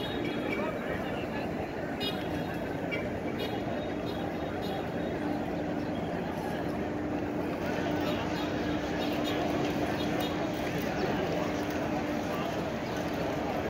Thank you.